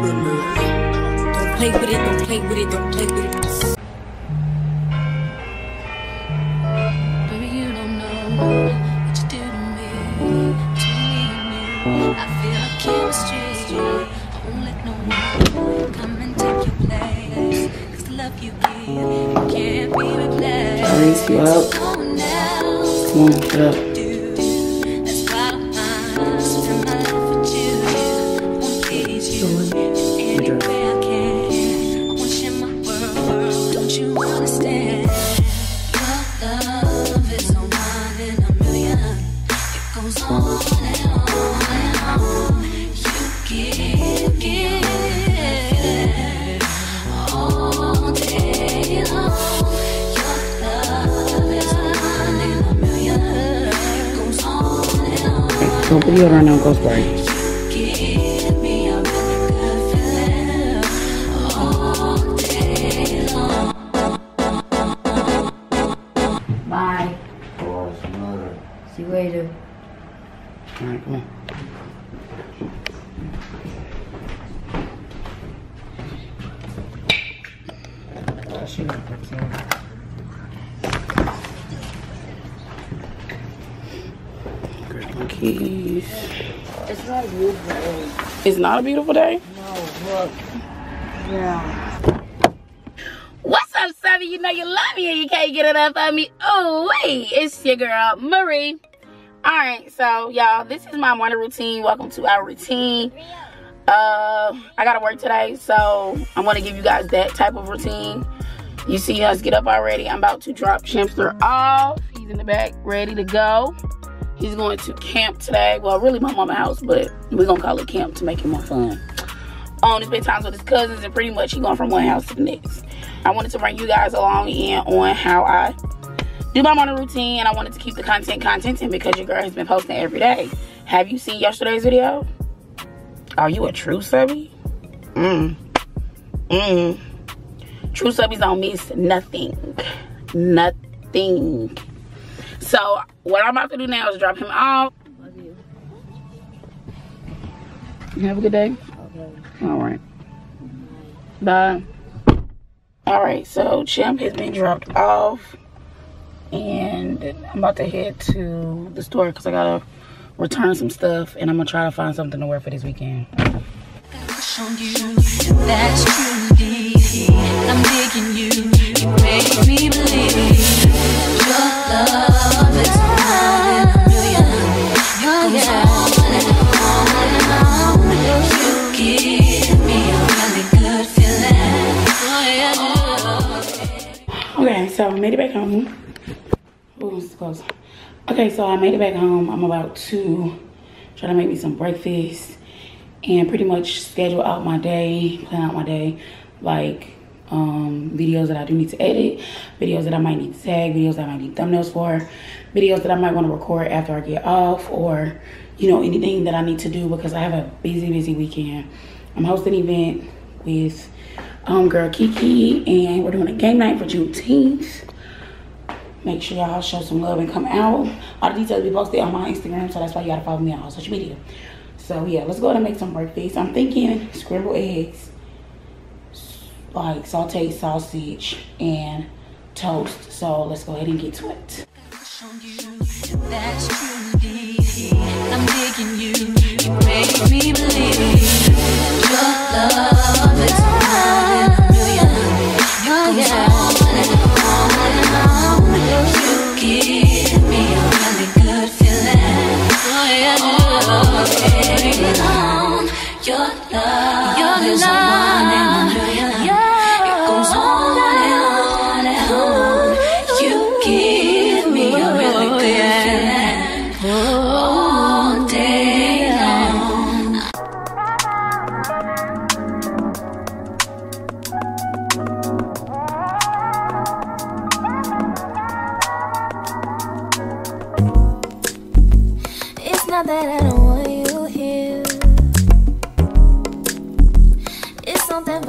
Don't play with it, don't play with it, don't play with it. Baby, you don't know what you do to me, to me and you. I feel like chemistry. I won't let no one come and take your place. 'Cause the love you give can't be replaced. Raise you up. Someone else Come on, get up. Don't put deodorant go. Bye. See you later. All right, come on. Keys. It's not a beautiful day. It's not a beautiful day. No, look. Yeah. What's up, Sammy? You know you love me and you can't get enough of me. Oh, wait. It's your girl, Marie. All right, so, y'all, this is my morning routine. Welcome to our routine. Uh, I got to work today, so I'm going to give you guys that type of routine. You see us get up already. I'm about to drop Champster off. He's in the back, ready to go. He's going to camp today. Well, really my mama's house, but we're to call it camp to make it more fun. Um, he spent times with his cousins, and pretty much he going from one house to the next. I wanted to bring you guys along in on how I do my morning routine, and I wanted to keep the content contenting because your girl has been posting every day. Have you seen yesterday's video? Are you a true subby? Mm. Mm. True subbies don't miss nothing. Nothing. So what I'm about to do now is drop him off. Love you. You have a good day. Okay. All right. Bye. All right, so Champ has been dropped off, and I'm about to head to the store because I gotta return some stuff, and I'm gonna try to find something to wear for this weekend. You, that's true. I'm digging you, you make me believe your love made it back home. It's close. Okay, so I made it back home. I'm about to try to make me some breakfast and pretty much schedule out my day, plan out my day, like um, videos that I do need to edit, videos that I might need to tag, videos that I might need thumbnails for, videos that I might want to record after I get off, or you know anything that I need to do because I have a busy, busy weekend. I'm hosting an event with um, girl Kiki, and we're doing a game night for Juneteenth. Make sure y'all show some love and come out. All the details will be posted on my Instagram, so that's why you gotta follow me on all social media. So yeah, let's go ahead and make some breakfast. I'm thinking scrambled eggs, like sauteed sausage and toast. So let's go ahead and get to it. Love your is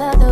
another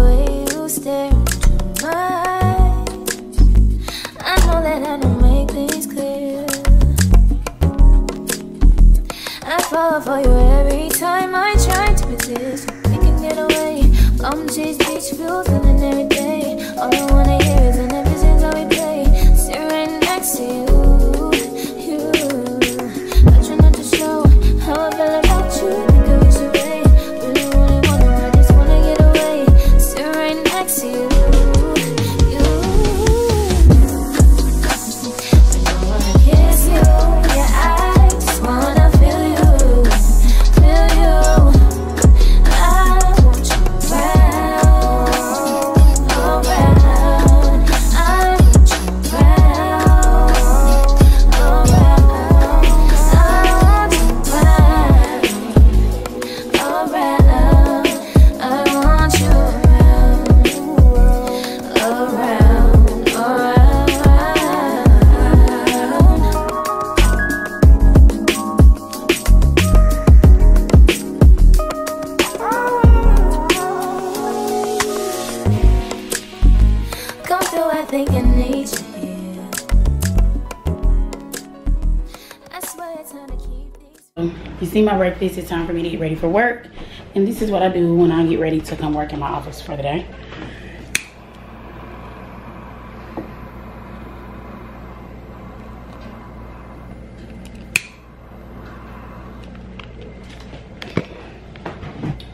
these. Um, you see my breakfast, it's time for me to get ready for work. And this is what I do when I get ready to come work in my office for the day.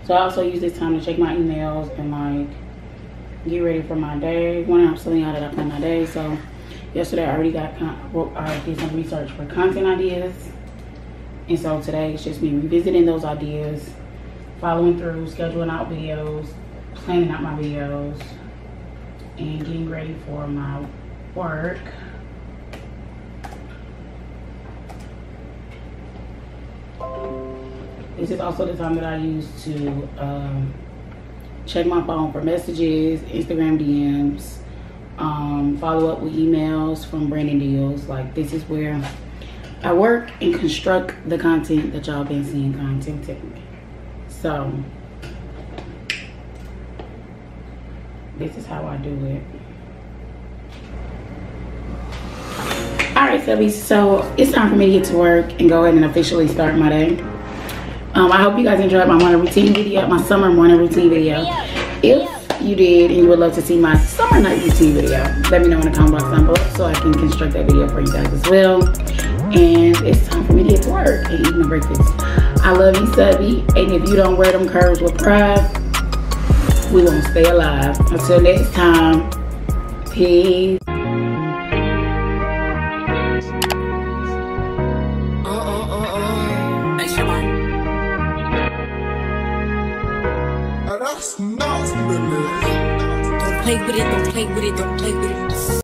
So I also use this time to check my emails and like get ready for my day. One, I'm still out that I plan my day. So yesterday I already got con- I did some research for content ideas. And so today it's just me revisiting those ideas, following through, scheduling out videos, planning out my videos, and getting ready for my work. This is also the time that I use to um, check my phone for messages, Instagram DMs, um, follow up with emails from branding deals. Like this is where I work and construct the content that y'all been seeing content technically. So this is how I do it. All right, Subbies, so it's time for me to get to work and go ahead and officially start my day. Um, I hope you guys enjoyed my morning routine video, my summer morning routine video. If you did and you would love to see my summer night routine video, let me know in the comment box down below so I can construct that video for you guys as well. And it's time for me to get to work and eat my breakfast. I love you, Subby. And if you don't wear them curves with pride, we won't stay alive. Until next time, peace. Play with it, don't play with it, don't play with it.